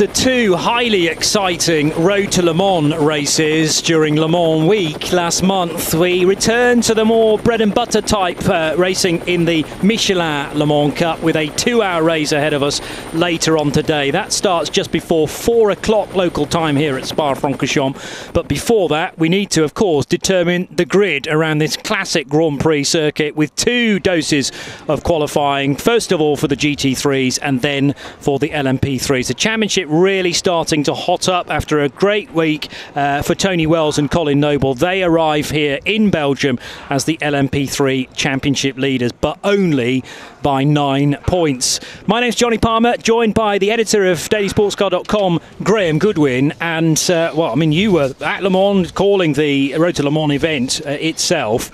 After two highly exciting Road to Le Mans races during Le Mans week last month, we return to the more bread and butter type uh, racing in the Michelin Le Mans Cup with a two hour race ahead of us later on today. That starts just before four o'clock local time here at Spa Francorchamps. But before that, we need to, of course, determine the grid around this classic Grand Prix circuit with two doses of qualifying. First of all, for the GT3s and then for the LMP3s. The Championship really starting to hot up after a great week uh, for Tony Wells and Colin Noble. They arrive here in Belgium as the LMP3 Championship leaders, but only by nine points. My name's Johnny Palmer, joined by the editor of DailySportsCar.com, Graham Goodwin. And, uh, well, I mean, you were at Le Mans calling the Road to Le Mans event uh, itself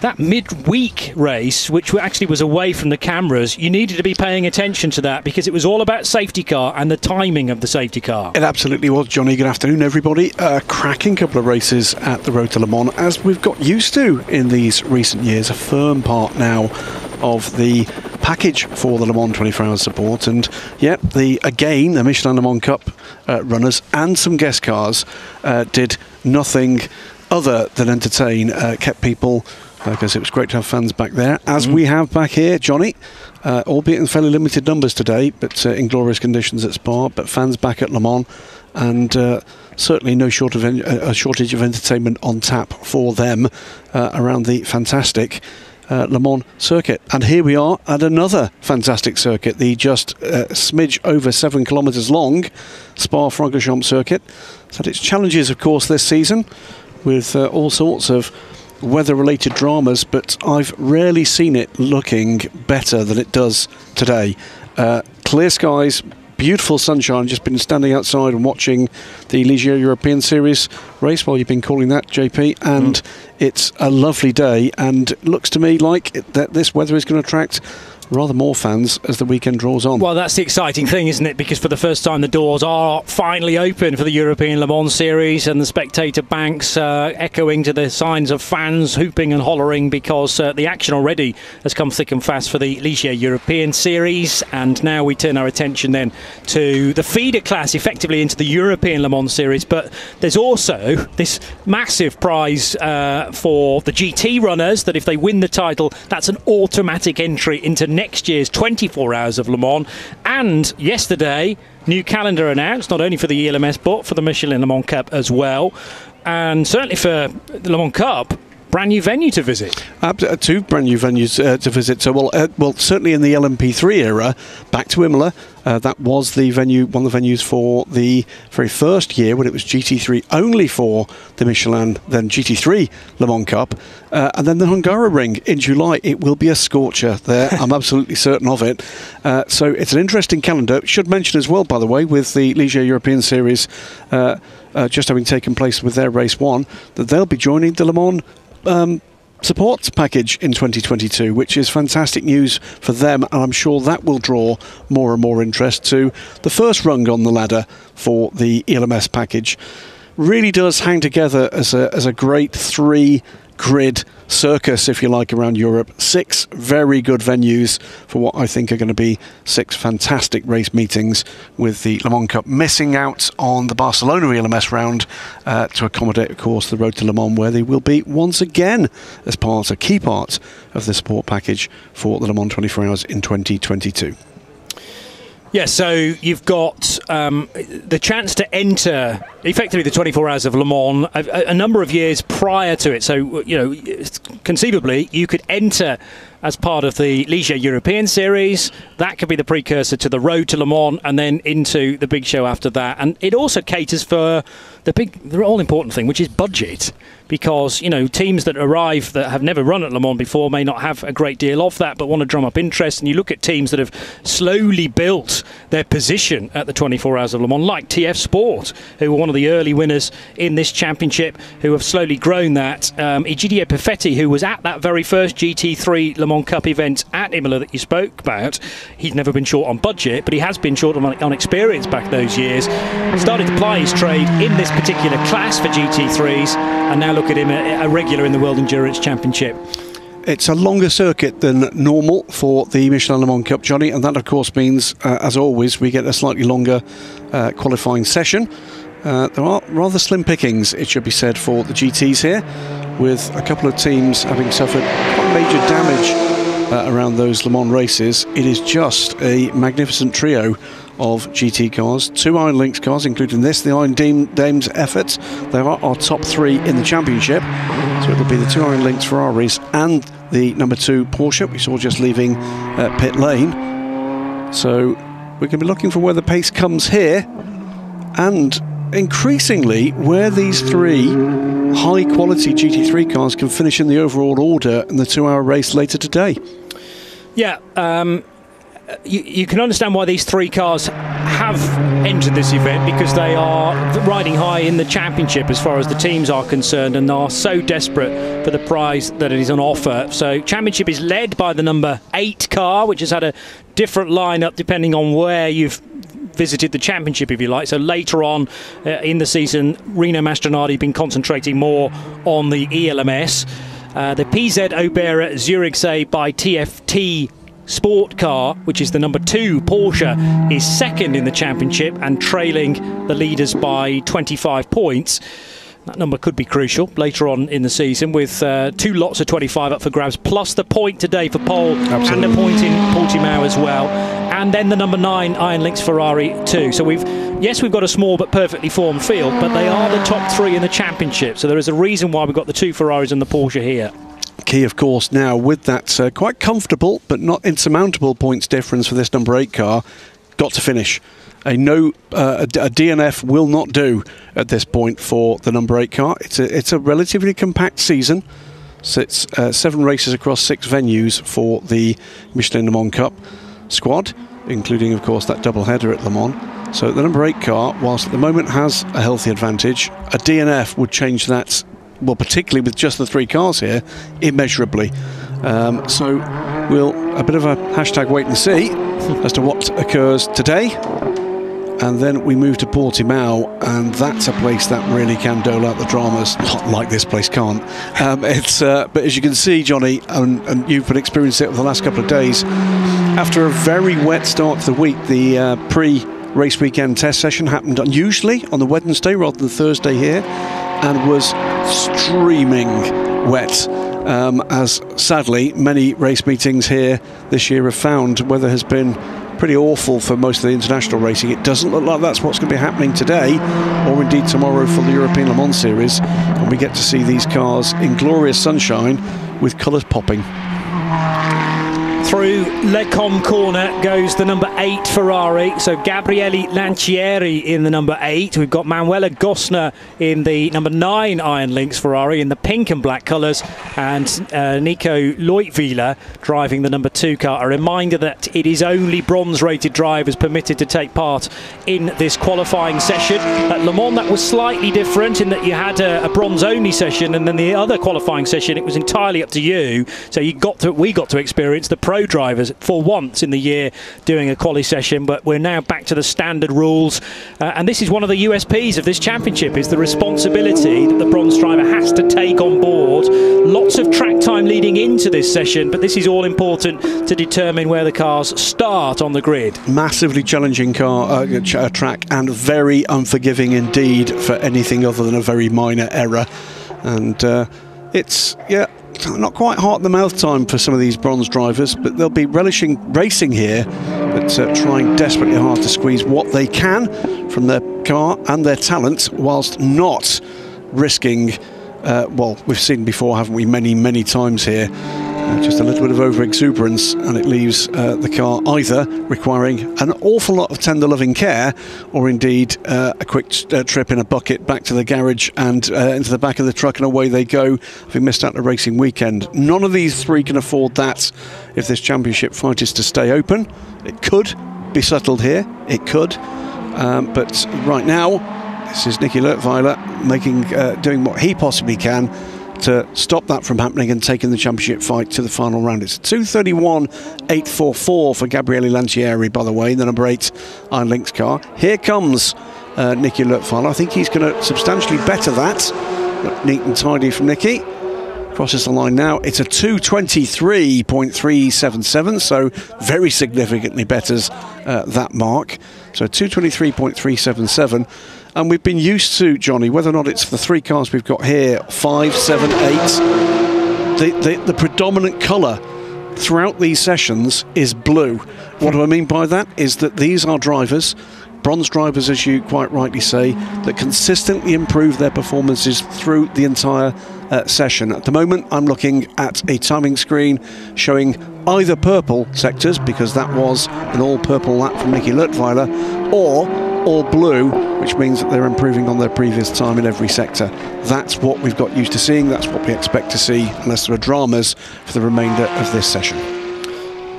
that midweek race, which actually was away from the cameras, you needed to be paying attention to that because it was all about safety car and the timing of the safety car. It absolutely was, Johnny. Good afternoon, everybody. A cracking couple of races at the Road to Le Mans, as we've got used to in these recent years. A firm part now of the package for the Le Mans 24 Hours support. And yep, the again the Michelin Le Mans Cup uh, runners and some guest cars uh, did nothing other than entertain, uh, kept people because it was great to have fans back there, as mm. we have back here, Johnny. Uh, albeit in fairly limited numbers today, but uh, in glorious conditions at Spa. But fans back at Le Mans, and uh, certainly no short of en- a shortage of entertainment on tap for them uh, around the fantastic. Uh, Le Mans circuit. And here we are at another fantastic circuit, the just uh, smidge over seven kilometres long Spa Francorchamps circuit. It's had its challenges, of course, this season with all sorts of weather related dramas, but I've rarely seen it looking better than it does today. Uh, clear skies, beautiful sunshine. Just been standing outside and watching the Ligier European Series race while you've been calling that, JP, and mm. it's a lovely day. And looks to me like that this weather is going to attract rather more fans as the weekend draws on. Well, that's the exciting thing, isn't it? Because for the first time, the doors are finally open for the European Le Mans Series, and the spectator banks uh, echoing to the signs of fans hooping and hollering because uh, the action already has come thick and fast for the Ligier European Series. And now we turn our attention then to the feeder class, effectively into the European Le Mans Series. But there's also this massive prize uh, for the GT runners that if they win the title, that's an automatic entry into next year's 24 Hours of Le Mans. And yesterday, new calendar announced, not only for the ELMS but for the Michelin Le Mans Cup as well. And certainly for the Le Mans Cup, brand new venue to visit. Uh, two brand new venues uh, to visit. So, well, uh, well, certainly in the LMP3 era, back to Imola. Uh, that was the venue, one of the venues for the very first year when it was GT3 only for the Michelin, then GT3 Le Mans Cup, uh, and then the Hungaroring in July. It will be a scorcher there. I'm absolutely certain of it. Uh, so it's an interesting calendar. Should mention as well, by the way, with the Ligier European Series. Uh, just having taken place with their race one, that they'll be joining the Le Mans um, support package in 2022, which is fantastic news for them, and I'm sure that will draw more and more interest to the first rung on the ladder for the ELMS package. Really does hang together as a, as a great three grid circus, if you like, around Europe. Six very good venues for what I think are going to be six fantastic race meetings with the Le Mans Cup missing out on the Barcelona ELMS round uh, to accommodate, of course, the Road to Le Mans, where they will be once again as part, a key part of the support package for the Le Mans 24 Hours in 2022. Yeah, so you've got um, the chance to enter effectively the 24 Hours of Le Mans a, a, number of years prior to it. So, you know, conceivably, you could enter as part of the Ligier European Series. That could be the precursor to the Road to Le Mans and then into the big show after that. And it also caters for the big, the all important thing, which is budget because you know teams that arrive that have never run at Le Mans before may not have a great deal of that, but want to drum up interest. And you look at teams that have slowly built their position at the 24 Hours of Le Mans, like TF Sport, who were one of the early winners in this championship, who have slowly grown that. Um, Egidio Perfetti, who was at that very first GT3 Le Mans Cup event at Imola that you spoke about, he's never been short on budget, but he has been short on, on experience back those years. Started to ply his trade in this particular class for GT3s, and now look at him, a, regular in the World Endurance Championship. it's a longer circuit than normal for the Michelin Le Mans Cup, Johnny, and that, of course, means, uh, as always, we get a slightly longer uh, qualifying session. Uh, there are rather slim pickings, it should be said, for the GTs here, with a couple of teams having suffered quite major damage uh, around those Le Mans races. It is just a magnificent trio of GT cars, two Iron Lynx cars, including this, the Iron Dame, Dames effort. They are our top three in the championship. So it'll be the two Iron Lynx Ferraris and the number two Porsche we saw just leaving uh, pit lane. So we're going to be looking for where the pace comes here and increasingly where these three high quality GT3 cars can finish in the overall order in the two hour race later today. Yeah, um, you, you, can understand why these three cars have entered this event because they are riding high in the championship as far as the teams are concerned and are so desperate for the prize that it is on offer. So, championship is led by the number eight car, which has had a different lineup depending on where you've visited the championship, if you like. So later on uh, in the season, Rino Mastronardi been concentrating more on the ELMS. Uh, the PZ Oberer Zurich Zürichsee by TFT Sport car, which is the number two Porsche, is second in the championship and trailing the leaders by 25 points. That number could be crucial later on in the season with uh, two lots of 25 up for grabs, plus the point today for Pole Absolutely. and a point in Portimao as well. And then the number nine Iron Lynx Ferrari too. So we've yes, we've got a small but perfectly formed field, but they are the top three in the championship. So there is a reason why we've got the two Ferraris and the Porsche here key, of course, now with that uh, quite comfortable but not insurmountable points difference for this number eight car, got to finish. A no, uh, a, DNF will not do at this point for the number eight car. It's a it's a relatively compact season. So it's uh, seven races across six venues for the Michelin Le Mans Cup squad, including, of course, that double header at Le Mans. So the number eight car, whilst at the moment has a healthy advantage, a DNF would change that well, particularly with just the three cars here, immeasurably. Um, so we'll a bit of a hashtag wait and see as to what occurs today. And then we move to Portimao, and that's a place that really can dole out the dramas. Not like this place can't. Um, it's, uh, but as you can see, Johnny, and, and, you've been experiencing it over the last couple of days, after a very wet start to the week, the uh, pre race weekend test session happened unusually on the Wednesday rather than Thursday here and was streaming wet. Um, as sadly, many race meetings here this year have found weather has been pretty awful for most of the international racing. It doesn't look like that's what's going to be happening today or indeed tomorrow for the European Le Mans Series. And we get to see these cars in glorious sunshine with colours popping. Through Les Combes corner goes the number eight Ferrari. So Gabriele Lancieri in the number eight. We've got Manuela Gostner in the number nine Iron Lynx Ferrari in the pink and black colours, and uh, Niki Leutwiler driving the number two car. A reminder that it is only bronze-rated drivers permitted to take part in this qualifying session. At Le Mans, that was slightly different in that you had a, a bronze-only session, and then the other qualifying session, it was entirely up to you. So you got to, we got to experience the pro pro drivers for once in the year doing a quali session, but we're now back to the standard rules. Uh, and this is one of the USPs of this championship is the responsibility that the bronze driver has to take on board. Lots of track time leading into this session, but this is all important to determine where the cars start on the grid. Massively challenging car uh, uh track and very unforgiving indeed for anything other than a very minor error. And uh, it's, yeah, not quite heart the mouth time for some of these bronze drivers, but they'll be relishing racing here, but uh, trying desperately hard to squeeze what they can from their car and their talent, whilst not risking. Uh, well, we've seen before, haven't we, many, many times here, uh, just a little bit of over exuberance, and it leaves uh, the car either requiring an awful lot of tender loving care or indeed uh, a quick uh, trip in a bucket back to the garage and uh, into the back of the truck, and away they go, having missed out the racing weekend. None of these three can afford that if this championship fight is to stay open. It could be settled here, it could, um, but right now, this is Niki Leutwiler making, uh, doing what he possibly can to stop that from happening and taking the championship fight to the final round. It's 231.844 for Gabriele Lancieri, by the way, the number eight Iron Lynx car. Here comes uh, Niki Leutwiler. I think he's going to substantially better that. Neat and tidy from Niki. crosses the line now. It's a 223.377, so very significantly betters uh, that mark. So 223.377. And we've been used to, Johnny, whether or not it's the three cars we've got here, five, seven, eight, the, the, the predominant colour throughout these sessions is blue. What do I mean by that? Is that these are drivers bronze drivers, as you quite rightly say, that consistently improve their performances through the entire uh, session. At the moment, I'm looking at a timing screen showing either purple sectors, because that was an all purple lap from Niki Leutwiler, or all blue, which means that they're improving on their previous time in every sector. That's what we've got used to seeing, that's what we expect to see, unless there are dramas for the remainder of this session.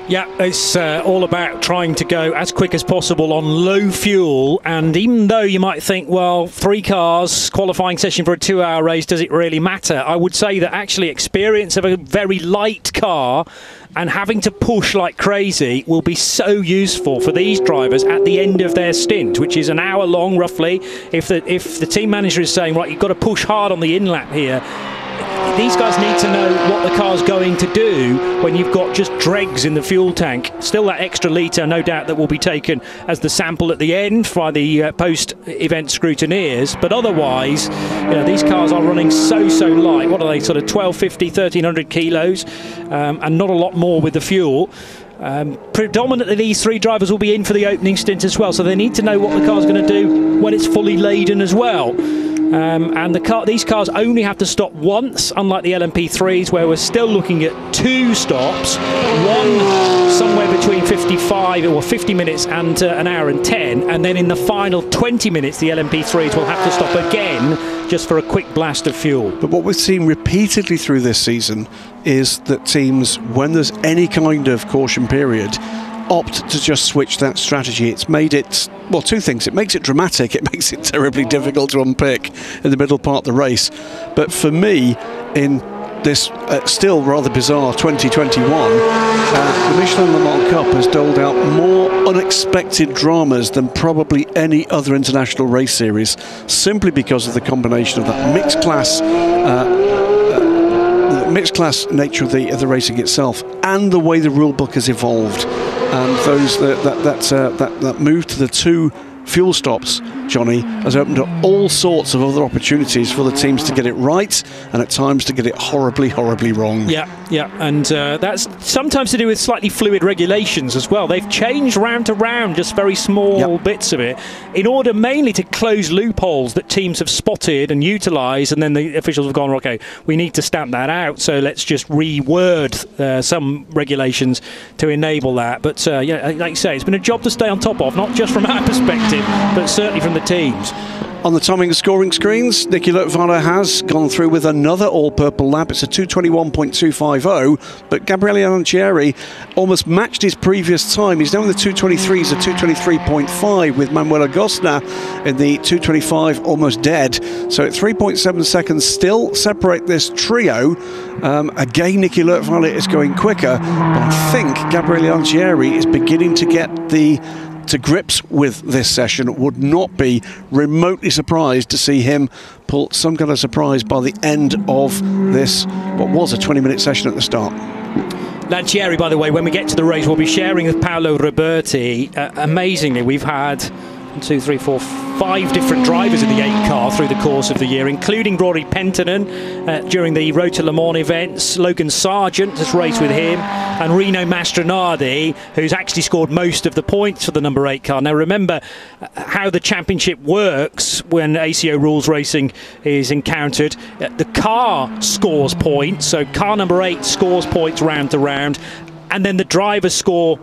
Yeah, it's uh, all about trying to go as quick as possible on low fuel. And even though you might think, well, three cars, qualifying session for a two hour race, does it really matter? I would say that actually, experience of a very light car and having to push like crazy will be so useful for these drivers at the end of their stint, which is an hour long roughly. If the if the team manager is saying, right, you've got to push hard on the in lap here, these guys need to know what the car's going to do when you've got just dregs in the fuel tank. Still that extra litre, no doubt, that will be taken as the sample at the end by the uh, post-event scrutineers. But otherwise, you know, these cars are running so, so light. What are they, sort of 1250, 1300 kilos, um, and not a lot more with the fuel. Um, predominantly, these three drivers will be in for the opening stint as well, so they need to know what the car's going to do when it's fully laden as well. Um, and the car, these cars only have to stop once, unlike the LMP3s, where we're still looking at two stops, one somewhere between 55 or 50 minutes and uh, an hour and 10, and then in the final 20 minutes, the LMP3s will have to stop again just for a quick blast of fuel. But what we've seen repeatedly through this season is that teams, when there's any kind of caution period, opt to just switch that strategy. It's made it, well, two things. It makes it dramatic, it makes it terribly difficult to unpick in the middle part of the race. But for me, in this uh, still rather bizarre 2021, uh, the Michelin Le Mans Cup has doled out more unexpected dramas than probably any other international race series, simply because of the combination of that mixed class. Uh, mixed class nature of the, of the racing itself and the way the rule book has evolved. And those that that that, uh, that, that move to the two fuel stops, Johnny, has opened up all sorts of other opportunities for the teams to get it right and at times to get it horribly, horribly wrong. Yeah, yeah, and uh, that's sometimes to do with slightly fluid regulations as well. They've changed round to round just very small yep. bits of it in order mainly to close loopholes that teams have spotted and utilised, and then the officials have gone, okay, we need to stamp that out, so let's just reword uh, some regulations to enable that. But uh, yeah, like you say, it's been a job to stay on top of, not just from our perspective, but certainly from the teams. On the timing scoring screens, Niki Leutwiler has gone through with another all-purple lap. It's a 221.250, but Gabriele Lancieri almost matched his previous time. He's now in the 223s, a 223.5 with Manuela Gostner in the 225, almost dead. So at 3.7 seconds, still separate this trio. Um, again, Niki Leutwiler is going quicker, but I think Gabriele Lancieri is beginning to get the to grips with this session. Would not be remotely surprised to see him pull some kind of surprise by the end of this, what was a 20 minute session at the start. Lancieri, by the way, when we get to the race, we'll be sharing with Paolo Ruberti. Uh, amazingly, we've had two, three, four, five different drivers in the eight car through the course of the year, including Rory Penttinen uh, during the Road to Le Mans events. Logan Sargeant has raced with him, and Rino Mastronardi, who's actually scored most of the points for the number eight car. Now, remember uh, how the championship works when ACO rules racing is encountered. Uh, the car scores points, so car number eight scores points round to round, and then the drivers score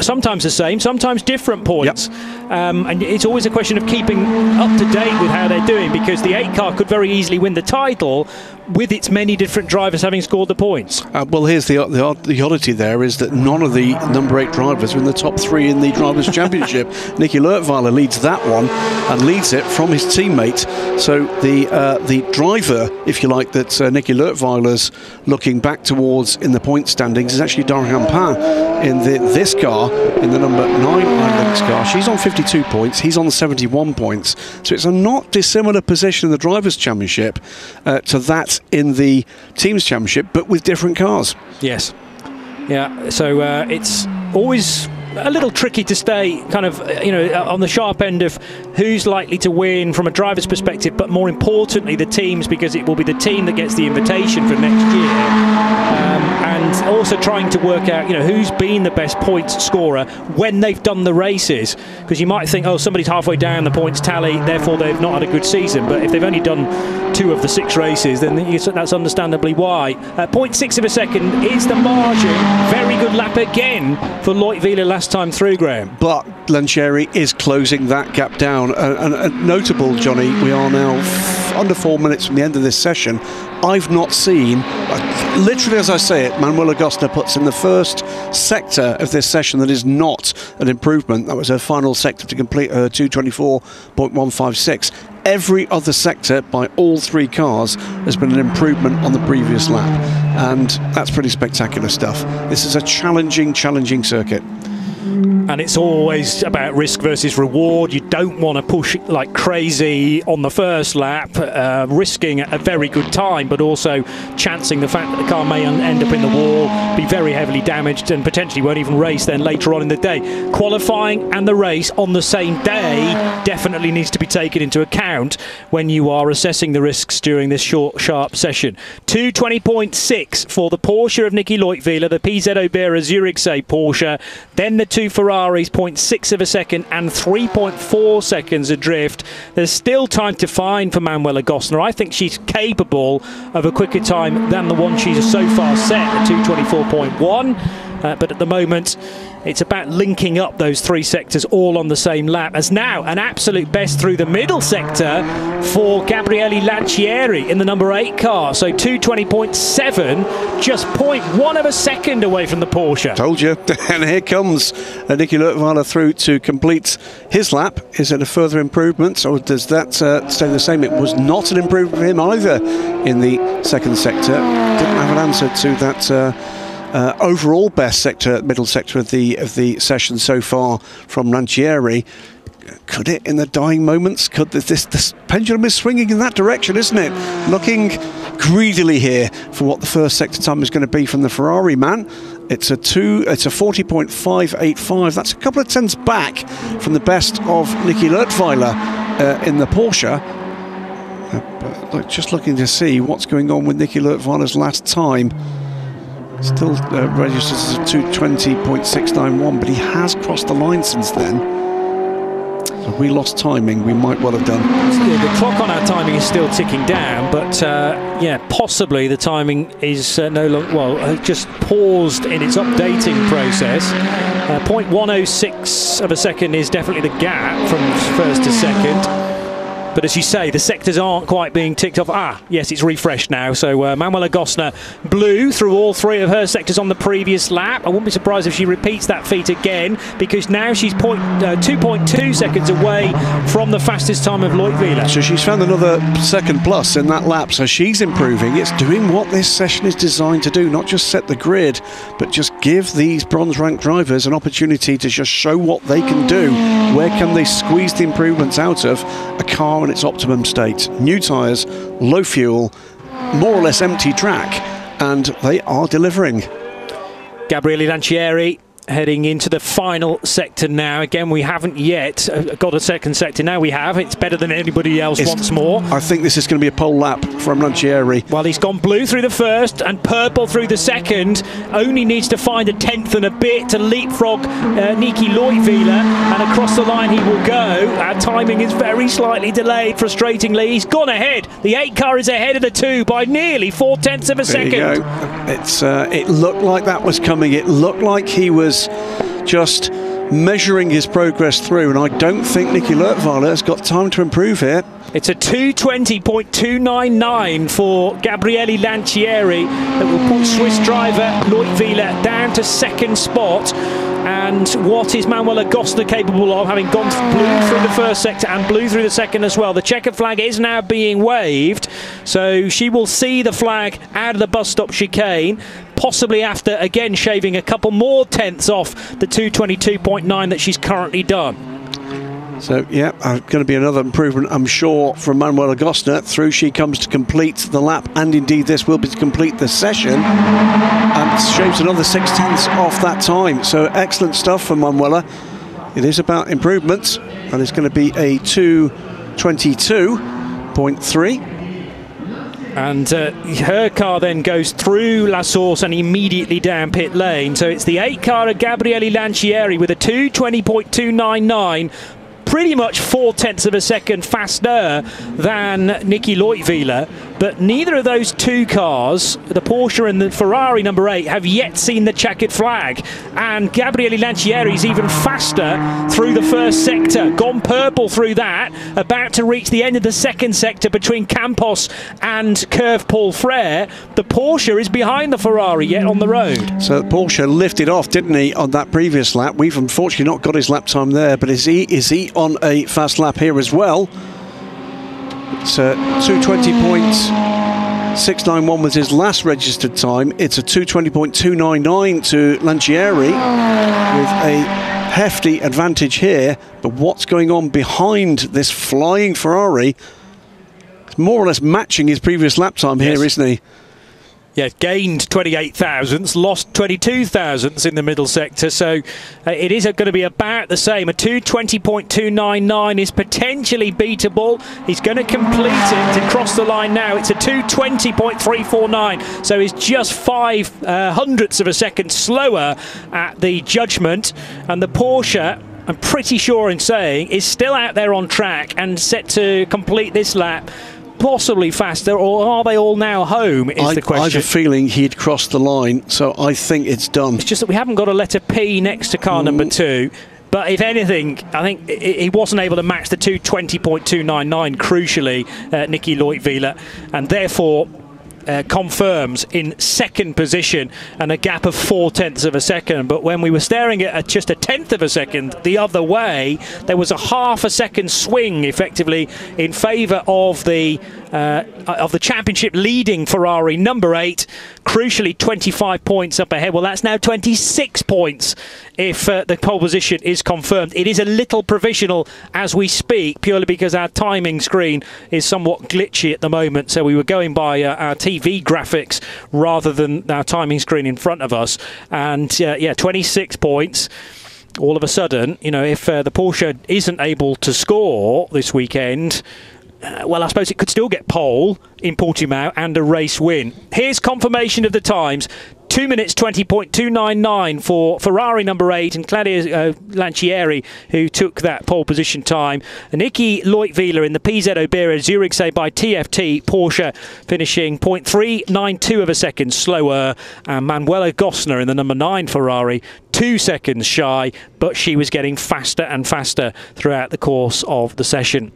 sometimes the same, sometimes different points. Yep. Um, and it's always a question of keeping up to date with how they're doing because the eight car could very easily win the title with its many different drivers having scored the points. Uh, well, here's the, the, the oddity there is that none of the number eight drivers are in the top three in the Drivers' Championship. Niki Leutwiler leads that one and leads it from his teammate. So the uh, the driver, if you like, that uh, Niki Leutwiler's looking back towards in the point standings is actually Doriane Pin in the, this car in the number nine Lynx car. She's on 52 points. He's on 71 points. So it's a not dissimilar position in the Drivers' Championship uh, to that in the Teams' Championship, but with different cars. Yes. Yeah. So uh, it's always a little tricky to stay kind of you know on the sharp end of who's likely to win from a driver's perspective, but more importantly the teams because it will be the team that gets the invitation for next year, um, and also trying to work out you know who's been the best points scorer when they've done the races because you might think oh somebody's halfway down the points tally therefore they've not had a good season, but if they've only done two of the six races then that's understandably why. Uh, 0.6 of a second is the margin. Very good lap again for Leutwiler last time through, Graham. But Lancieri is closing that gap down. Uh, and, and notable, Johnny, we are now under four minutes from the end of this session. I've not seen, literally as I say it, Manuela Gostner puts in the first sector of this session that is not an improvement. That was her final sector to complete her 224.156. Every other sector by all three cars has been an improvement on the previous lap. And that's pretty spectacular stuff. This is a challenging, challenging circuit and it's always about risk versus reward. You don't want to push like crazy on the first lap, uh, risking a very good time, but also chancing the fact that the car may end up in the wall, be very heavily damaged, and potentially won't even race then later on in the day. Qualifying and the race on the same day definitely needs to be taken into account when you are assessing the risks during this short, sharp session. 220.6 for the Porsche of Niki Leutwiler, the PZ Oberer Zürichsee Porsche, then the two Ferraris, 0.6 of a second and 3.4 seconds adrift. There's still time to find for Manuela Gostner. I think she's capable of a quicker time than the one she's so far set at 224.1. Uh, but at the moment, it's about linking up those three sectors all on the same lap. As now, an absolute best through the middle sector for Gabriele Lancieri in the number eight car. So 220.7, just 0.1 of a second away from the Porsche. Told you. and here comes Niki Leutwiler through to complete his lap. Is it a further improvement or does that uh, stay the same? It was not an improvement for him either in the second sector. Didn't have an answer to that. Uh, uh, overall best sector, middle sector of the of the session so far from Lancieri. Could it in the dying moments? Could this, this pendulum is swinging in that direction, isn't it? Looking greedily here for what the first sector time is going to be from the Ferrari man. It's a two. It's a forty point five eight five. That's a couple of tenths back from the best of Niki Leutwiler uh, in the Porsche. Uh, just looking to see what's going on with Niki Leutwiler's last time. Still uh, registers as a 220.691, but he has crossed the line since then. So we lost timing, we might well have done. The clock on our timing is still ticking down, but uh, yeah, possibly the timing is uh, no longer, well, just paused in its updating process. Uh, 0.106 of a second is definitely the gap from first to second. But as you say, the sectors aren't quite being ticked off. Ah, yes, it's refreshed now. So uh, Manuela Gostner blew through all three of her sectors on the previous lap. I wouldn't be surprised if she repeats that feat again because now she's point, uh, 2.2 seconds away from the fastest time of Leutwiler. So she's found another second plus in that lap. So she's improving. It's doing what this session is designed to do, not just set the grid, but just give these bronze rank drivers an opportunity to just show what they can do. Where can they squeeze the improvements out of a car in its optimum state. New tyres, low fuel, more or less empty track, and they are delivering. Gabriele Lancieri heading into the final sector now. Again, we haven't yet uh, got a second sector. Now we have. It's better than anybody else it's, once more. I think this is going to be a pole lap from Lancieri. Well, he's gone blue through the first and purple through the second. Only needs to find a tenth and a bit to leapfrog uh, Niki Leutwiler, and across the line he will go. Our timing is very slightly delayed, frustratingly. He's gone ahead. The eight car is ahead of the two by nearly four tenths of a there second. It's uh, it looked like that was coming. It looked like he was was just measuring his progress through, and I don't think Niki Leutwiler has got time to improve here. It's a 220.299 for Gabriele Lancieri that will put Swiss driver Lloyd Leutwiler down to second spot. And what is Manuel Gostner capable of, having gone blue through the first sector and blue through the second as well? The checkered flag is now being waved, so she will see the flag out of the bus stop chicane, possibly after again shaving a couple more tenths off the 222.9 that she's currently done. So, yeah, uh, going to be another improvement, I'm sure, from Manuela Gostner. Through she comes to complete the lap, and indeed this will be to complete the session. And shaves another six tenths off that time. So, excellent stuff from Manuela. It is about improvements, and it's going to be a 222.3. And uh, her car then goes through La Source and immediately down pit lane. So it's the eight car of Gabriele Lancieri with a 220.299 pretty much four tenths of a second faster than Niki Leutwiler. But neither of those two cars, the Porsche and the Ferrari number eight, have yet seen the checkered flag. And Gabriele Lancieri is even faster through the first sector, gone purple through that, about to reach the end of the second sector between Campus and Curve Paul Frere. The Porsche is behind the Ferrari yet on the road. So Porsche lifted off, didn't he, on that previous lap? We've unfortunately not got his lap time there, but is he is he on a fast lap here as well? It's a 220.691 was his last registered time. It's a 220.299 to Lancieri with a hefty advantage here. But what's going on behind this flying Ferrari? It's more or less matching his previous lap time yes. here, isn't he? Yeah, gained 28 thousandths, lost 22 thousandths in the middle sector. So uh, it is going to be about the same. A 220.299 is potentially beatable. He's going to complete it to cross the line now. It's a 220.349. So he's just five uh, hundredths of a second slower at the judgment. And the Porsche. I'm pretty sure in saying is still out there on track and set to complete this lap possibly faster, or are they all now home? Is I, the question. I have a feeling he'd crossed the line, so I think it's done. It's just that we haven't got a letter P next to car mm. number two. But if anything, I think he wasn't able to match the 220.299, crucially, uh, Niki and therefore uh, confirms in second position and a gap of four tenths of a second. But when we were staring at just a tenth of a second the other way, there was a half a second swing effectively in favour of the uh, of the championship leading Ferrari number eight. Crucially, 25 points up ahead. Well, that's now 26 points if uh, the pole position is confirmed. It is a little provisional as we speak, purely because our timing screen is somewhat glitchy at the moment. So we were going by uh, our TV graphics rather than our timing screen in front of us. And uh, yeah, 26 points all of a sudden, you know, if uh, the Porsche isn't able to score this weekend, uh, well, I suppose it could still get pole in Portimao and a race win. Here's confirmation of the times. 2 minutes 20.299 for Ferrari number 8 and Claudia uh, Lancieri, who took that pole position time. Niki Leutwiler in the PZ Oberer say by TFT Porsche finishing 0.392 of a second slower. And Manuela Gostner in the number 9 Ferrari, two seconds shy, but she was getting faster and faster throughout the course of the session.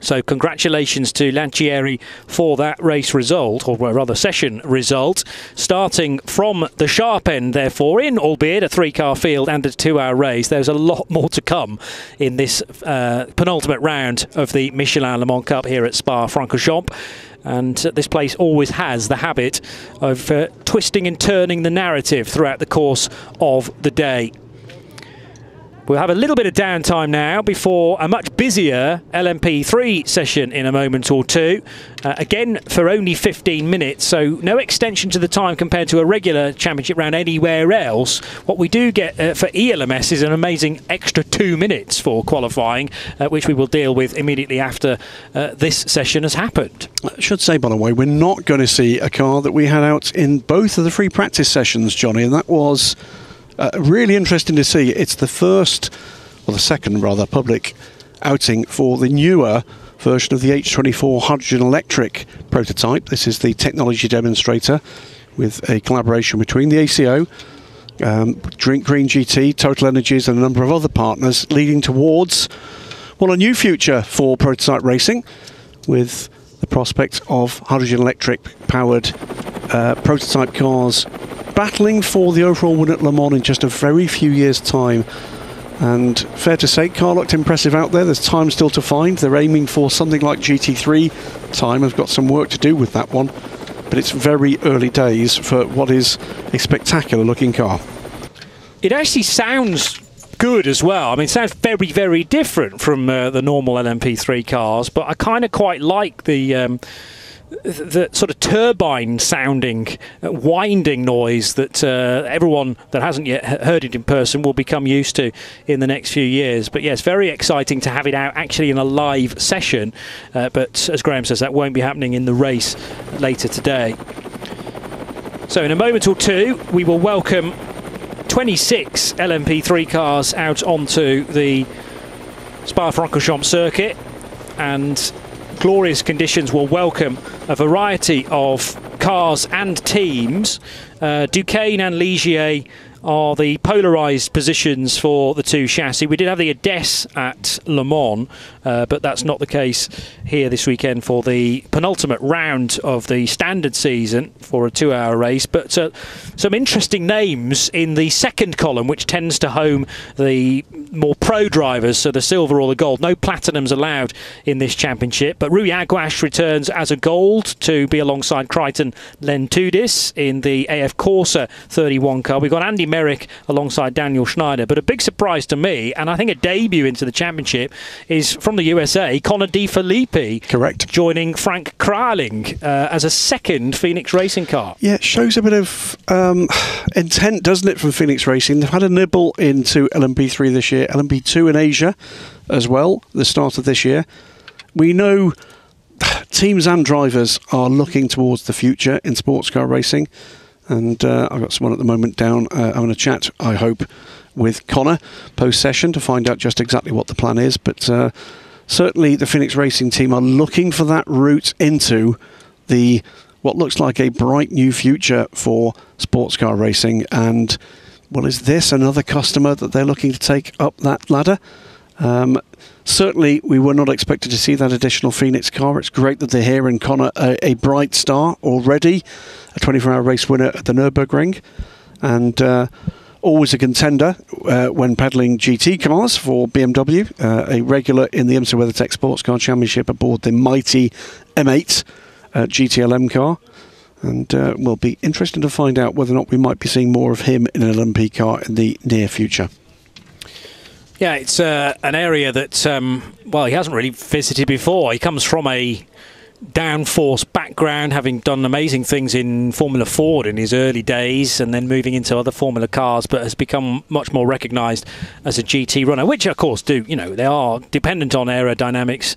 So congratulations to Lancieri for that race result, or rather session result, starting from the sharp end, therefore, in albeit a three-car field and a two-hour race. There's a lot more to come in this uh, penultimate round of the Michelin Le Mans Cup here at Spa-Francorchamps. And this place always has the habit of uh, twisting and turning the narrative throughout the course of the day. We'll have a little bit of downtime now before a much busier LMP3 session in a moment or two. Uh, again, for only 15 minutes, so no extension to the time compared to a regular championship round anywhere else. What we do get uh, for ELMS is an amazing extra two minutes for qualifying, uh, which we will deal with immediately after uh, this session has happened. I should say, by the way, we're not going to see a car that we had out in both of the free practice sessions, Johnny, and that was uh, really interesting to see. It's the first, or the second rather, public outing for the newer version of the H24 hydrogen electric prototype. This is the technology demonstrator with a collaboration between the ACO, um, Drink Green GT, Total Energies, and a number of other partners, leading towards well a new future for prototype racing, with the prospect of hydrogen electric powered uh, prototype cars battling for the overall win at Le Mans in just a very few years' time. And fair to say, car looked impressive out there. There's time still to find. They're aiming for something like GT3 time. I've got some work to do with that one. But it's very early days for what is a spectacular looking car. It actually sounds good as well. I mean, it sounds very, very different from uh, the normal LMP3 cars, but I kind of quite like the. Um, the sort of turbine sounding uh, winding noise that uh, everyone that hasn't yet heard it in person will become used to in the next few years. But yes, very exciting to have it out actually in a live session. Uh, but as Graham says, that won't be happening in the race later today. So in a moment or two, we will welcome 26 LMP3 cars out onto the Spa-Francorchamps circuit and glorious conditions will welcome a variety of cars and teams. Uh, Duqueine and Ligier are the polarised positions for the two chassis. We did have the Adess at Le Mans, uh, but that's not the case here this weekend for the penultimate round of the standard season for a two hour race. But uh, some interesting names in the second column, which tends to home the more pro drivers, so the silver or the gold. No platinums allowed in this championship, but Rui Aguas returns as a gold to be alongside Kriton Lendoudis in the AF Corse 31 car. We've got Andy Meyrick alongside Daniel Schneider, but a big surprise to me, and I think a debut into the championship, is from the USA, Connor De Phillippi. Correct. Joining Frank Kraling uh, as a second Phoenix Racing car. Yeah, it shows a bit of um, intent, doesn't it, from Phoenix Racing? They've had a nibble into LMP3 this year, LMP2 in Asia as well, the start of this year. We know teams and drivers are looking towards the future in sports car racing. And uh, I've got someone at the moment down uh, having a chat, I hope, with Connor post session to find out just exactly what the plan is. But uh, certainly the Phoenix Racing team are looking for that route into the what looks like a bright new future for sports car racing. And well, is this another customer that they're looking to take up that ladder? Um, certainly, we were not expected to see that additional Phoenix car. It's great that they're here and Connor, a, a bright star already, a 24 hour race winner at the Nürburgring, and uh, always a contender uh, when pedaling GT cars for BMW, uh, a regular in the IMSA WeatherTech Sports Car Championship aboard the mighty M8 uh, GTLM car. And uh, will be interesting to find out whether or not we might be seeing more of him in an LMP car in the near future. Yeah, it's uh, an area that, um, well, he hasn't really visited before. He comes from a downforce background, having done amazing things in Formula Ford in his early days, and then moving into other Formula cars, but has become much more recognised as a GT runner, which of course do, you know, they are dependent on aerodynamics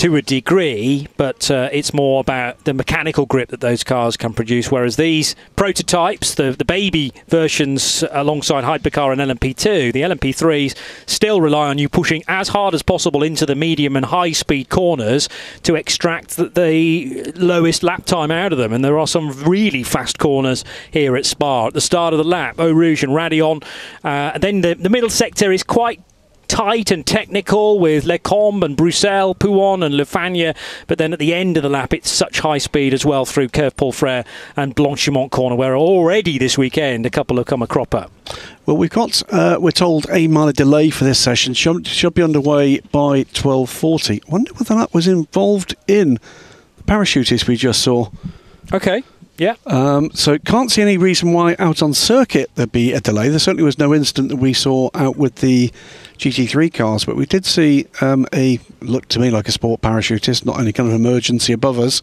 to a degree, but uh, it's more about the mechanical grip that those cars can produce. Whereas these prototypes, the, the baby versions alongside Hypercar and LMP2, the LMP3s still rely on you pushing as hard as possible into the medium and high speed corners to extract the, the lowest lap time out of them. And there are some really fast corners here at Spa. At the start of the lap, Eau Rouge and Raidillon. Uh, then the, the middle sector is quite tight and technical with Les Combes and Bruxelles, Pouhon and Les Fagnes, but then at the end of the lap it's such high speed as well through Curve Paul Frere and Blanchimont corner where already this weekend a couple have come a cropper. Well, we've got, uh, we're told, a mile delay for this session. Should, should be underway by 12.40. wonder whether that was involved in the parachutist we just saw. Okay. Yeah. Um, so can't see any reason why out on circuit there'd be a delay. There certainly was no incident that we saw out with the GT3 cars, but we did see um, a look to me like a sport parachutist, not any kind of emergency above us.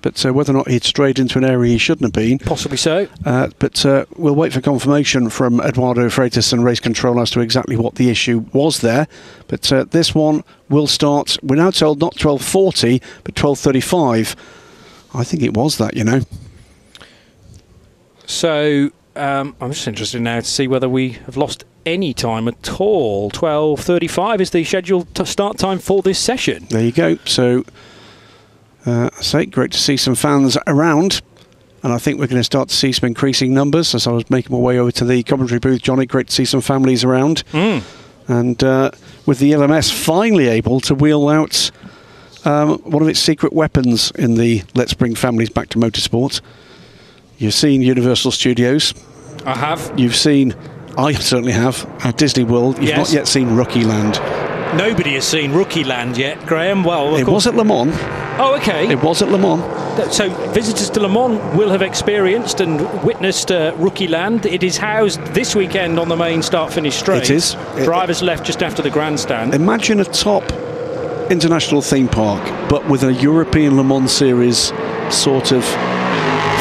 But uh, whether or not he'd strayed into an area he shouldn't have been. Possibly so. Uh, but uh, we'll wait for confirmation from Eduardo Freitas and race control as to exactly what the issue was there. But uh, this one will start, we're now told not 12.40, but 12.35. I think it was that, you know. So um, I'm just interested now to see whether we have lost any time at all. 12.35 is the scheduled start time for this session. There you go. So, uh, I say, great to see some fans around. And I think we're going to start to see some increasing numbers. As I was making my way over to the commentary booth, Johnny, great to see some families around. Mm. And uh, with the LMS finally able to wheel out um, one of its secret weapons in the Let's Bring Families Back to Motorsport. You've seen Universal Studios I have. You've seen, I certainly have, at Disney World. You've Yes. not yet seen Rookie Land. Nobody has seen Rookie Land yet, Graham. Well, It course. was at Le Mans. Oh, okay. It was at Le Mans. So visitors to Le Mans will have experienced and witnessed uh, Rookie Land. It is housed this weekend on the main start-finish straight. It is. It- Drivers left just after the grandstand. Imagine a top international theme park, but with a European Le Mans series sort of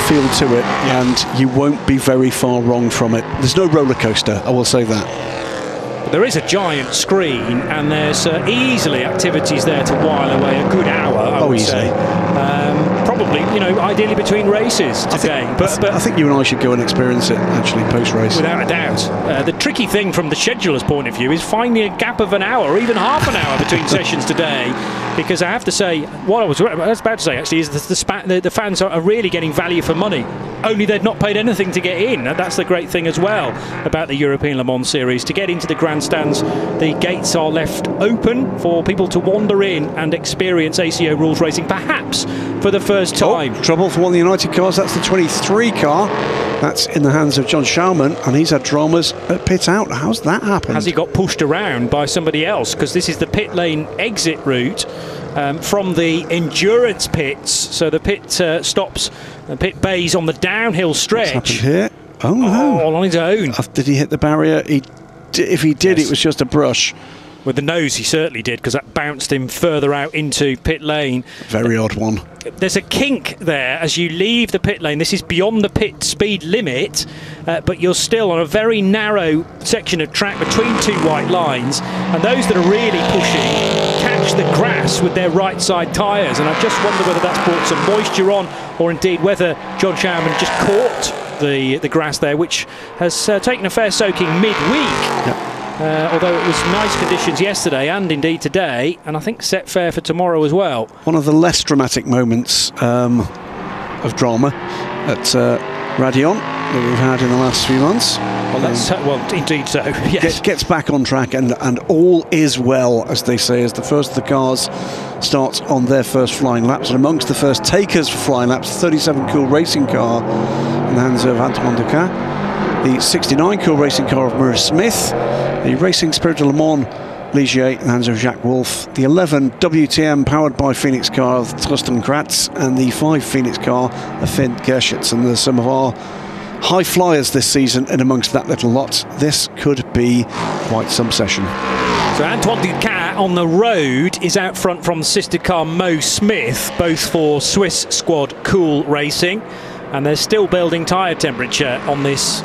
feel to it, and you won't be very far wrong from it. There's no roller coaster, I will say that. There is a giant screen, and there's uh, easily activities there to while away a good hour. I Oh, would easily. say. Um, probably, you know, ideally between races I think, today. but, but I think you and I should go and experience it actually post race. Without a doubt. Uh, the tricky thing from the scheduler's point of view is finding a gap of an hour or even half an hour between sessions today. Because I have to say, what I was, what I was about to say actually is that the, spa- the, the fans are, are really getting value for money. Only they've not paid anything to get in. And that's the great thing as well about the European Le Mans series. To get into the grandstands, the gates are left open for people to wander in and experience ACO rules racing, perhaps for the first oh, time. Oh, trouble for one of the United cars. That's the 23 car. That's in the hands of John Schauman, and he's had dramas at pit out. How's that happened? Has he got pushed around by somebody else? Because this is the pit lane exit route um, from the endurance pits. So the pit uh, stops, the pit bays on the downhill stretch. happened here? Oh no! All on his own. Uh, Did he hit the barrier? He, if he did, Yes. it was just a brush. With the nose, he certainly did because that bounced him further out into pit lane. Very odd one. There's a kink there as you leave the pit lane. This is beyond the pit speed limit, uh, but you're still on a very narrow section of track between two white lines. And those that are really pushing catch the grass with their right side tyres. And I just wonder whether that's brought some moisture on, or indeed whether John Schauman just caught the the grass there, which has uh, taken a fair soaking midweek. Uh, although it was nice conditions yesterday and indeed today, and I think set fair for tomorrow as well. One of the less dramatic moments um, of drama at uh, Raidillon that we've had in the last few months. Well, that's well, indeed so. Yes. Get, gets back on track and, and all is well, as they say, as the first of the cars starts on their first flying laps. And amongst the first takers for flying laps, 37 Cool Racing car in the hands of Antoine Doquin, the 69 Cool Racing car of Maurice Smith, the Racing Spirit of Le Mans Ligier in the hands of Jacques Wolf, the 11 WTM powered by Phoenix car of Torsten Kratz, and the 5 Phoenix car of Finn Gehrsitz. And there's some of our high flyers this season and amongst that little lot. This could be quite some session. So Antoine Doquin on the road is out front from sister car Mo Smith, both for Swiss squad Cool Racing, and they're still building tyre temperature on this.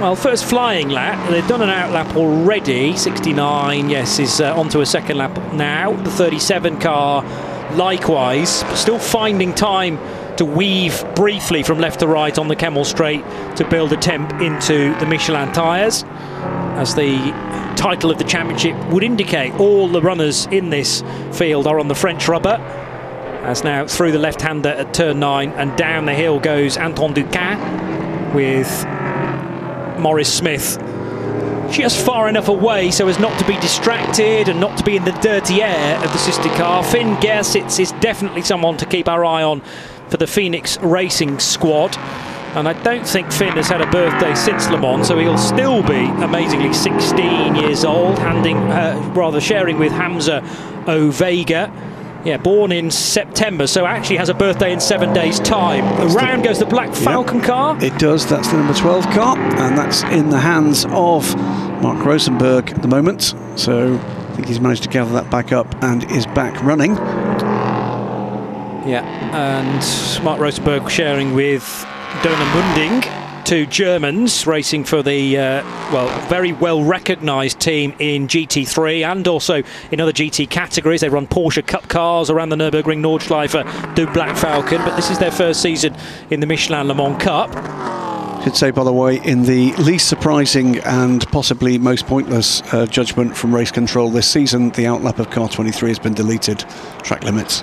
Well, first flying lap. They've done an out lap already. 69, yes, is uh, onto a second lap now. The 37 car, likewise, still finding time to weave briefly from left to right on the Kemmel Straight to build a temp into the Michelin tyres as the title of the championship would indicate. All the runners in this field are on the French rubber. As now through the left-hander at turn nine and down the hill goes Anton Doquin with Maurice Smith just far enough away so as not to be distracted and not to be in the dirty air of the sister car. Finn Gehrsitz is definitely someone to keep our eye on for the Phoenix Racing squad. And I don't think Finn has had a birthday since Le Mans, so he'll still be amazingly 16 years old, handing, uh, rather sharing with Hamza Owega. Yeah, born in September, so actually has a birthday in seven days' time. Around goes the Black Falcon car. It does. That's the number 12 car, and that's in the hands of Mark Rosenberg at the moment. So I think he's managed to gather that back up and is back running. Yeah, and Mark Rosenberg sharing with Dona Munding, two Germans racing for the uh, well, very well recognised team in GT3 and also in other GT categories. They run Porsche Cup cars around the Nürburgring Nordschleife, do Black Falcon, but this is their first season in the Michelin Le Mans Cup. Should say, by the way, in the least surprising and possibly most pointless uh, judgment from race control this season, the outlap of car 23 has been deleted. Track limits.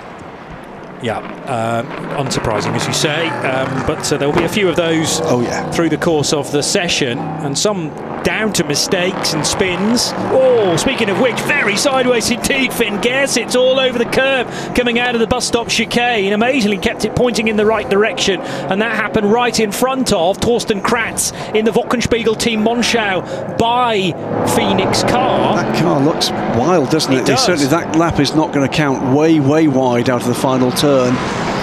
Yeah, uh, unsurprising as you say, um, but uh, there will be a few of those Oh, yeah. through the course of the session, and some down to mistakes and spins. Oh, speaking of which, very sideways indeed, Finn It's all over the curve coming out of the bus stop chicane. Amazingly kept it pointing in the right direction, and that happened right in front of Torsten Kratz in the Wochenspiegel team Monschau by Phoenix car. That car looks wild, doesn't it? it does. Certainly, that lap is not going to count way, way wide out of the final turn.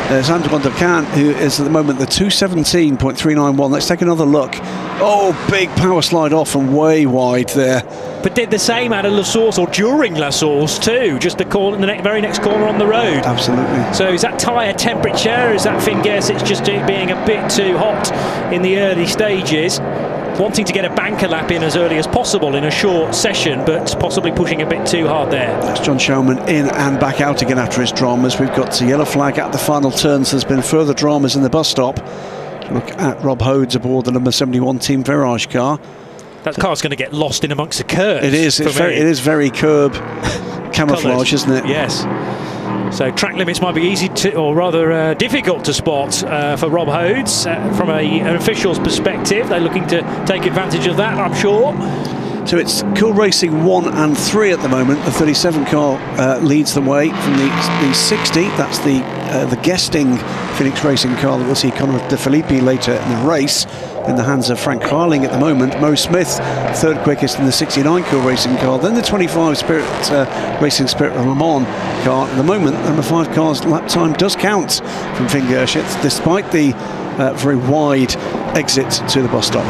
There's Antoine Doquin, who is at the moment the 217.391. Let's take another look. Oh, big power slide off and way wide there. But did the same out of La Source or during La Source too, just the corner, the ne- very next corner on the road. Absolutely. So is that tyre temperature? Is that Finn It's just being a bit too hot in the early stages? Wanting to get a banker lap in as early as possible in a short session, but possibly pushing a bit too hard there. That's John Schauman in and back out again after his dramas. We've got the yellow flag at the final turns. There's been further dramas in the bus stop. Look at Rob Hodes aboard the number 71 Team Virage car. That car's going to get lost in amongst the curves. It is. It's very, it is very curb camouflage, isn't it? Yes. So track limits might be easy to, or rather uh, difficult to spot uh, for Rob Hodes uh, from a, an official's perspective. They're looking to take advantage of that, I'm sure. So it's Cool Racing 1 and 3 at the moment. The 37 car uh, leads the way from the, the 60. That's the uh, the guesting Phoenix Racing car that we'll see Connor De Phillippi later in the race in the hands of Frank Kraling at the moment. Mo Smith, third quickest in the 69 Cool Racing car. Then the 25 Spirit uh, Racing Spirit of Le Mans car. At the moment, number five car's lap time does count from Finn Gehrsitz, despite the uh, very wide exit to the bus stop.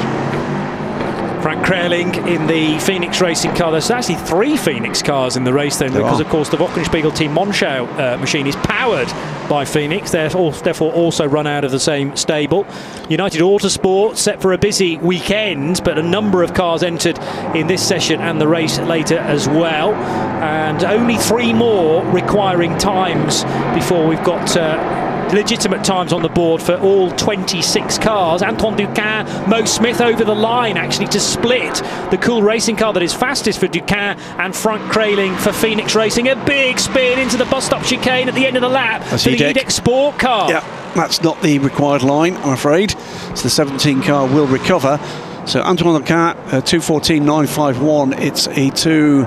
Frank Kraling in the Phoenix Racing car. There's actually three Phoenix cars in the race then, there because are. of course the Wochenspiegel Team Monschau uh, machine is powered by Phoenix, therefore, therefore also run out of the same stable. United Autosport set for a busy weekend, but a number of cars entered in this session and the race later as well. And only three more requiring times before we've got. Uh, legitimate times on the board for all 26 cars. Antoine Doquin, Mo Smith over the line actually to split the cool racing car that is fastest for Doquin and Frank Kraling for Phoenix Racing. A big spin into the bus stop chicane at the end of the lap that's for the IDEC Sport car. Yeah, that's not the required line, I'm afraid. So the 17 car will recover. So Antoine Doquin, uh, 214.951. It's a 2.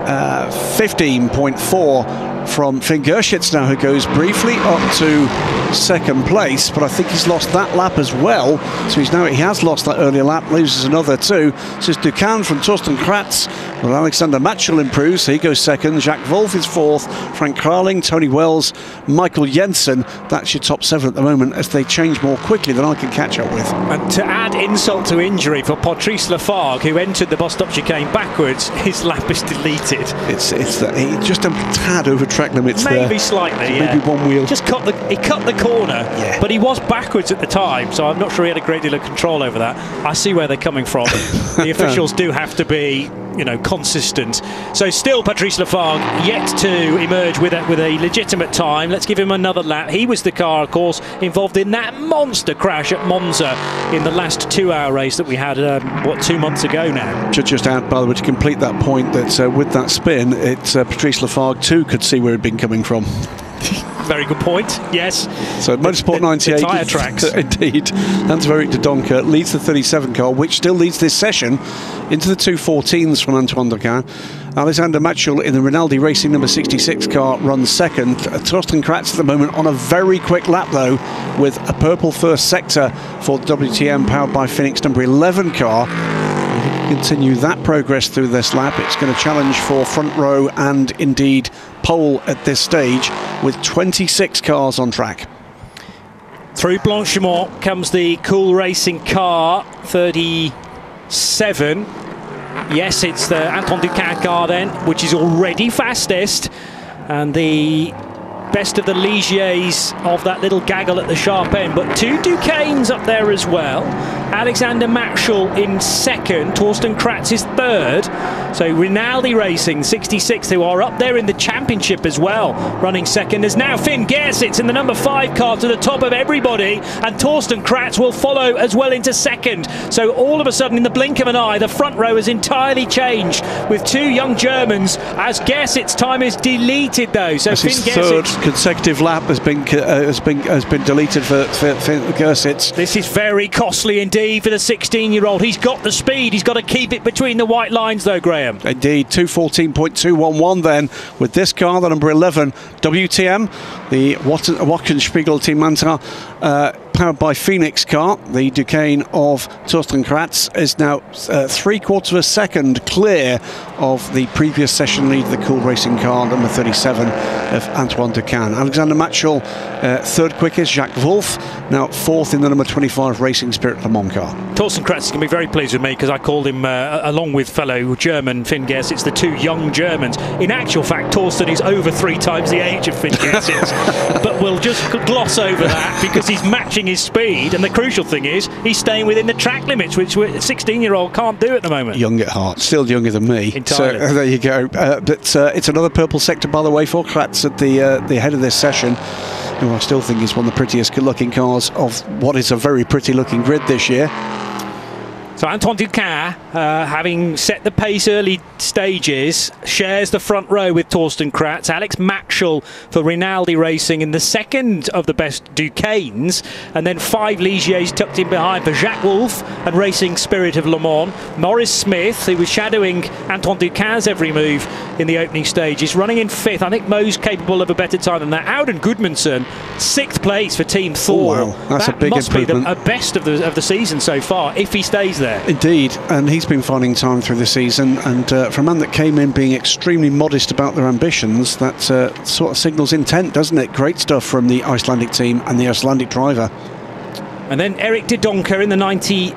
Uh, 15.4 from Finn Gehrsitz now, who goes briefly up to second place, but I think he's lost that lap as well. So he's now he has lost that earlier lap, loses another two. So it's Doquin from Torsten Kratz. Well, Alexander Matschel improves, so he goes second. Jacques Wolf is fourth. Frank Kraling, Tony Wells, Michael Jensen. That's your top seven at the moment as they change more quickly than I can catch up with. And to add insult to injury for Patrice Lafargue, who entered the bus stop chicane backwards, his lap is deleted. It's it's that he just a tad over track limits maybe there. slightly, yeah. Maybe one wheel. Just cut the he cut the corner, yeah. but he was backwards at the time, so I'm not sure he had a great deal of control over that. I see where they're coming from. the officials do have to be you know, consistent. So still Patrice Lafargue yet to emerge with a, with a legitimate time. Let's give him another lap. He was the car, of course, involved in that monster crash at Monza in the last two-hour race that we had, um, what, two months ago now. Should just add, by the way, to complete that point, that uh, with that spin, it's uh, Patrice Lafargue too could see where he'd been coming from. Very good point. Yes. So Motorsport 98. tyre tracks. Indeed. Hans Verrick de Doncker leads the 37 car, which still leads this session into the 214s from Antoine Doquin. Alexander Matschel in the Rinaldi Racing number 66 car runs second. Torsten Kratz at the moment on a very quick lap though with a purple first sector for WTM powered by Phoenix number 11 car continue that progress through this lap. It's going to challenge for front row and indeed pole at this stage with 26 cars on track. Through Blanchimont comes the cool racing car, 37. Yes, it's the Anton Doquin car then, which is already fastest. And the best of the Ligiers of that little gaggle at the sharp end. But two Duqueines up there as well. Alexander Matschel in second. Torsten Kratz is third. So Rinaldi Racing, 66, who are up there in the championship as well, running second. There's now Finn Gehrsitz in the number five car to the top of everybody. And Torsten Kratz will follow as well into second. So all of a sudden, in the blink of an eye, the front row has entirely changed with two young Germans as Gehrsitz's time is deleted though. So That's Finn Gehrsitz consecutive lap has been uh, has been has been deleted for, for, for Gehrsitz. This is very costly indeed for the 16-year-old. He's got the speed. He's got to keep it between the white lines, though, Graham. Indeed, 214.211 then with this car, the number 11 WTM, the Wochenspiegel Team Monschau. Uh, powered by Phoenix car. The Duqueine of Torsten Kratz is now uh, three quarters of a second clear of the previous session lead, the Cool Racing car, number 37 of Antoine Doquin. Alexander Matschel, uh, third quickest, Jacques Wolf, now fourth in the number 25 Racing Spirit Le Mans car. Torsten Kratz is going to be very pleased with me because I called him, uh, along with fellow German Finn Gehrs, it's the two young Germans. In actual fact, Torsten is over three times the age of Finn Gehrs, but we'll just gloss over that because he's matching his speed, and the crucial thing is he's staying within the track limits, which a 16 year old can't do at the moment. Young at heart, still younger than me. Entirely. So uh, there you go. Uh, but uh, it's another purple sector, by the way, for Kratz at the, uh, the head of this session, who I still think is one of the prettiest looking cars of what is a very pretty looking grid this year. So Antoine Doquin, uh, having set the pace early stages, shares the front row with Torsten Kratz. Alex Matschel for Rinaldi Racing in the second of the best Duqueines. And then five Ligiers tucked in behind for Jacques Wolf and Racing Spirit of Le Mans. Maurice Smith, who was shadowing Antoine Doquin's every move in the opening stage, is running in fifth. I think Mo's capable of a better time than that. Audun Gudmundsson, sixth place for Team Thor. Oh, wow. That's that a big must improvement. be the best of the, of the season so far, if he stays there there. Indeed, and he's been finding time through the season. And uh, for a man that came in being extremely modest about their ambitions, that uh, sort of signals intent, doesn't it? Great stuff from the Icelandic team and the Icelandic driver. And then Eric De Doncker in the 90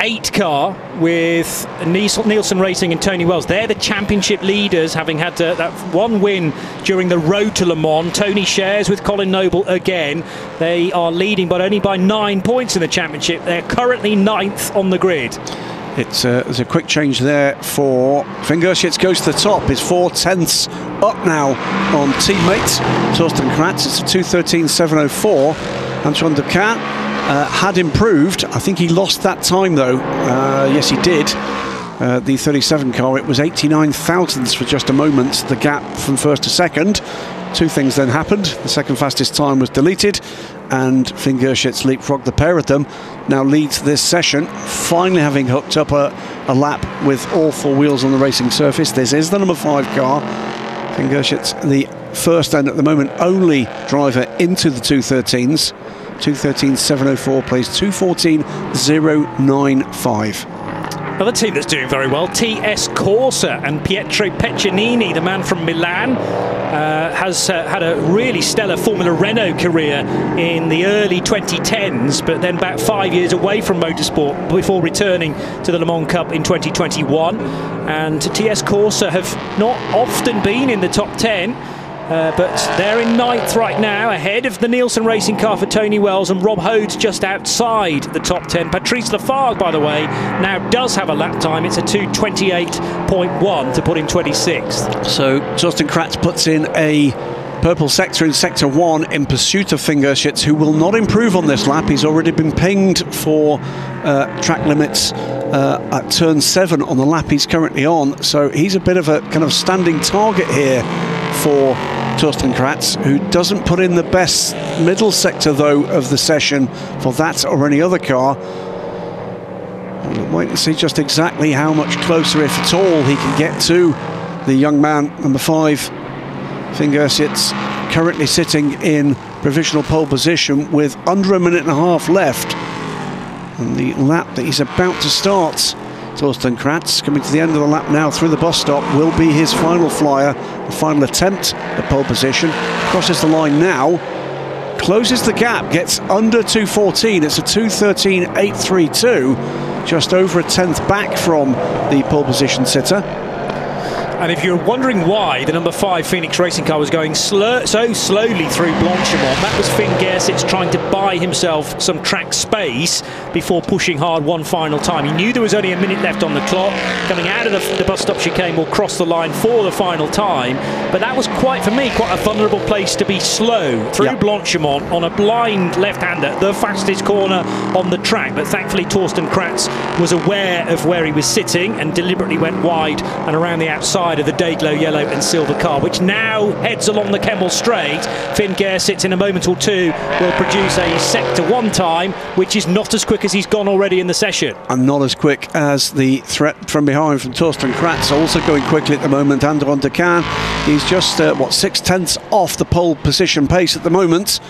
eight car with Nielsen Racing and Tony Wells. They're the championship leaders, having had uh, that one win during the road to Le Mans. Tony shares with Colin Noble again. They are leading, but only by nine points in the championship. They're currently ninth on the grid. It's uh, there's a quick change there for Finn Gehrsitz goes to the top. Is four tenths up now on teammate Torsten Kratz. It's a 213.704. Antoine Doquin uh, had improved. I think he lost that time though. Uh, yes, he did. Uh, the 37 car, it was 89 thousandths for just a moment, the gap from first to second. Two things then happened. The second fastest time was deleted, and Finn Gehrsitz leapfrogged the pair of them. Now leads this session, finally having hooked up a, a lap with all four wheels on the racing surface. This is the number five car. Finn Gehrsitz, the first and at the moment only driver into the 213s. 213.704 plays 214.095. Another team that's doing very well, TS Corsa and Pietro Peccenini, the man from Milan, uh, has uh, had a really stellar Formula Renault career in the early 2010s, but then about five years away from motorsport before returning to the Le Mans Cup in 2021. And TS Corsa have not often been in the top 10. Uh, but they're in ninth right now, ahead of the Nielsen racing car for Tony Wells, and Rob Hode's just outside the top 10. Patrice Lafargue, by the way, now does have a lap time. It's a 228.1 to put in 26th. So Justin Kratz puts in a purple sector in sector one in pursuit of Finn Gehrsitz, who will not improve on this lap. He's already been pinged for uh, track limits uh, at turn seven on the lap he's currently on. So he's a bit of a kind of standing target here for Torsten Kratz, who doesn't put in the best middle sector, though, of the session for that or any other car. We'll wait and see just exactly how much closer, if at all, he can get to the young man, number five, Finn Gehrsitz, currently sitting in provisional pole position with under a minute and a half left. And the lap that he's about to start Torsten Kratz coming to the end of the lap now through the bus stop will be his final flyer, the final attempt at pole position. Crosses the line now, closes the gap, gets under 214. It's a 213.832, just over a tenth back from the pole position sitter. And if you're wondering why the number five Phoenix racing car was going so slowly through Blanchimont, that was Finn Gehrsitz trying to buy himself some track space before pushing hard one final time. He knew there was only a minute left on the clock. Coming out of the, the bus stop chicane will cross the line for the final time. But that was quite, for me, quite a vulnerable place to be slow through yep. Blanchimont on a blind left-hander, the fastest corner on the track. But thankfully, Torsten Kratz was aware of where he was sitting and deliberately went wide and around the outside side of the Dayglow yellow and silver car, which now heads along the Kemmel Straight. Finn sits in a moment or two will produce a sector one time, which is not as quick as he's gone already in the session. And not as quick as the threat from behind from Torsten Kratz, also going quickly at the moment. Antoine Doquin, he's just, uh, what, six tenths off the pole position pace at the moment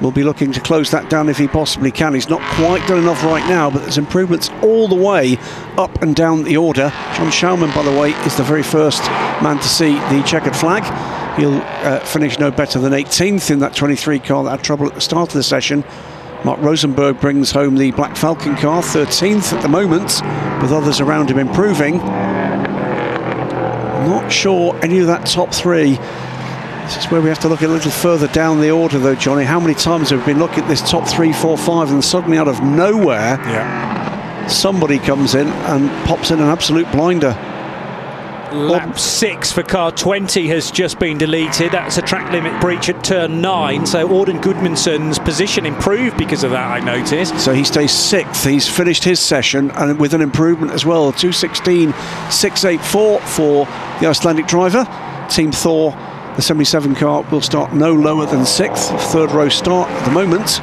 will be looking to close that down if he possibly can. He's not quite done enough right now, but there's improvements all the way up and down the order. John Schauman, by the way, is the very first man to see the checkered flag. He'll uh, finish no better than 18th in that 23 car that had trouble at the start of the session. Mark Rosenberg brings home the Black Falcon car, 13th at the moment, with others around him improving. Not sure any of that top three this is where we have to look a little further down the order, though, Johnny. How many times have we been looking at this top three, four, five, and suddenly out of nowhere, yeah. somebody comes in and pops in an absolute blinder. Lap six for car 20 has just been deleted. That's a track limit breach at turn nine. So Auden Gudmundsson's position improved because of that, I noticed. So he stays sixth. He's finished his session and with an improvement as well. 216, 684 for the Icelandic driver. Team Thor the 77 car will start no lower than sixth, third row start at the moment.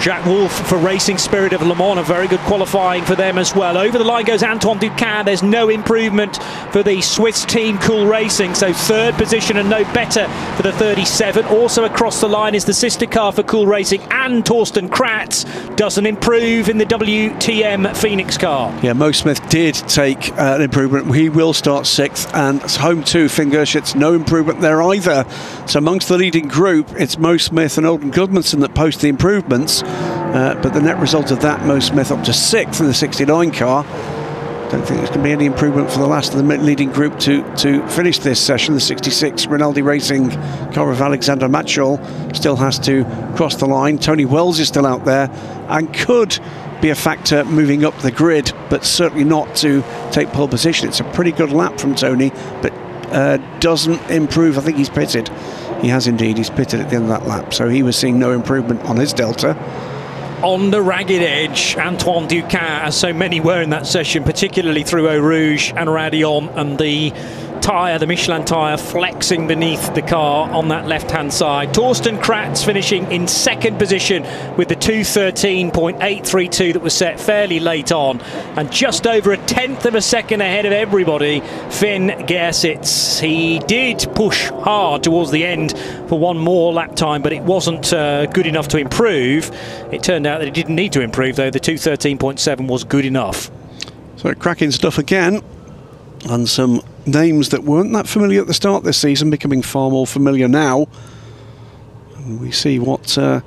Jacques Wolf for Racing Spirit of Le Mans, a very good qualifying for them as well. Over the line goes Antoine Doquin. There's no improvement for the Swiss team Cool Racing, so third position and no better for the 37. Also across the line is the sister car for Cool Racing and Torsten Kratz doesn't improve in the WTM Phoenix car. Yeah, Mo Smith did take uh, an improvement. He will start sixth, and home to Finn Gehrsitz, no improvement there either. So amongst the leading group, it's Mo Smith and Auden Gudmundsson that post the improvements. Uh, but the net result of that, Mo Smith up to sixth in the 69 car. Don't think there's going to be any improvement for the last of the leading group to, to finish this session. The 66 Rinaldi Racing car of Alexander Matschel still has to cross the line. Tony Wells is still out there and could be a factor moving up the grid, but certainly not to take pole position. It's a pretty good lap from Tony, but uh, doesn't improve. I think he's pitted. He has indeed. He's pitted at the end of that lap, so he was seeing no improvement on his delta on the ragged edge, Antoine Doquin, as so many were in that session, particularly through Eau Rouge and Raidillon and the tyre, the Michelin tyre, flexing beneath the car on that left-hand side. Torsten Kratz finishing in second position with the 213.832 that was set fairly late on, and just over a tenth of a second ahead of everybody, Finn Gehrsitz. He did push hard towards the end for one more lap time, but it wasn't uh, good enough to improve. It turned out that he didn't need to improve, though. The 213.7 was good enough. So cracking stuff again and some names that weren't that familiar at the start this season becoming far more familiar now. And we see what uh,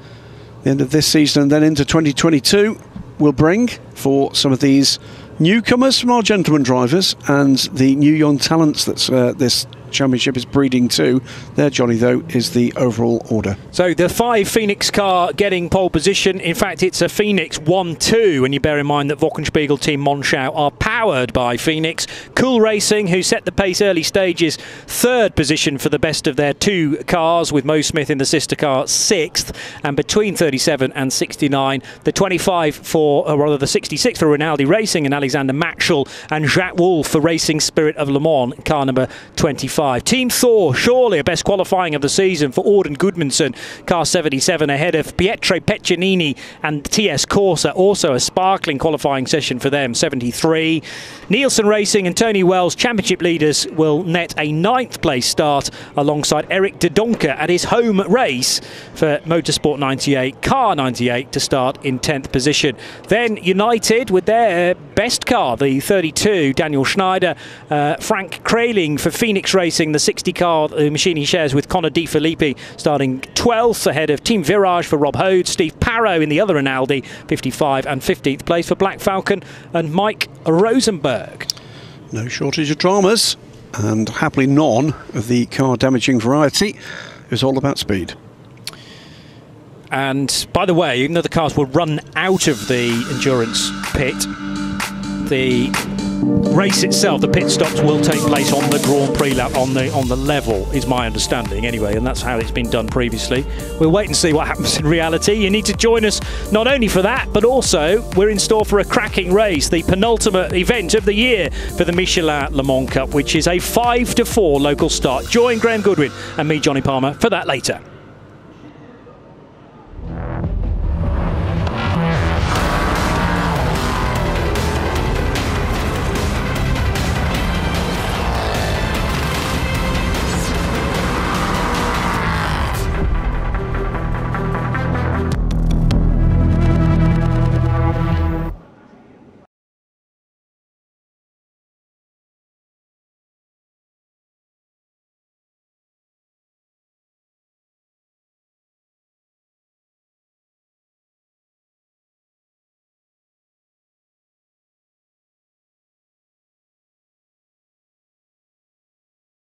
the end of this season and then into 2022 will bring for some of these newcomers from our gentleman drivers and the new young talents that uh, this Championship is breeding too. There, Johnny, though, is the overall order. So the five Phoenix car getting pole position. In fact, it's a Phoenix 1-2 and you bear in mind that Wochenspiegel Team Monschau are powered by Phoenix. Cool Racing, who set the pace early stages, third position for the best of their two cars, with Mo Smith in the sister car sixth. And between 37 and 69, the 25 for, or rather the 66 for Rinaldi Racing and Alexander Matschel, and Jacques Wolf for Racing Spirit of Le Mans, car number 25. Team Thor, surely a best qualifying of the season for Auden Gudmundsson, car 77 ahead of Pietro Peccenini and TS Corsa, also a sparkling qualifying session for them, 73. Nielsen Racing and Tony Wells, championship leaders, will net a ninth place start alongside Eric De Doncker at his home race for Motorsport 98, car 98 to start in 10th position. Then United with their best car, the 32, Daniel Schneider, uh, Frank Kraling for Phoenix Racing Racing, the 60 car the uh, machine he shares with Connor De Phillippi, starting 12th ahead of Team Virage for Rob Hode, Steve Parrow in the other Rinaldi, 55 and 15th place for Black Falcon, and Mike Rosenberg. No shortage of dramas, and happily none of the car damaging variety. It was all about speed. And by the way, even though the cars will run out of the endurance pit, the race itself, the pit stops will take place on the Grand Prix lap, on the on the level, is my understanding anyway, and that's how it's been done previously. We'll wait and see what happens in reality. You need to join us not only for that, but also we're in store for a cracking race, the penultimate event of the year for the Michelin Le Mans Cup, which is a five to four local start. Join Graham Goodwin and me, Johnny Palmer, for that later.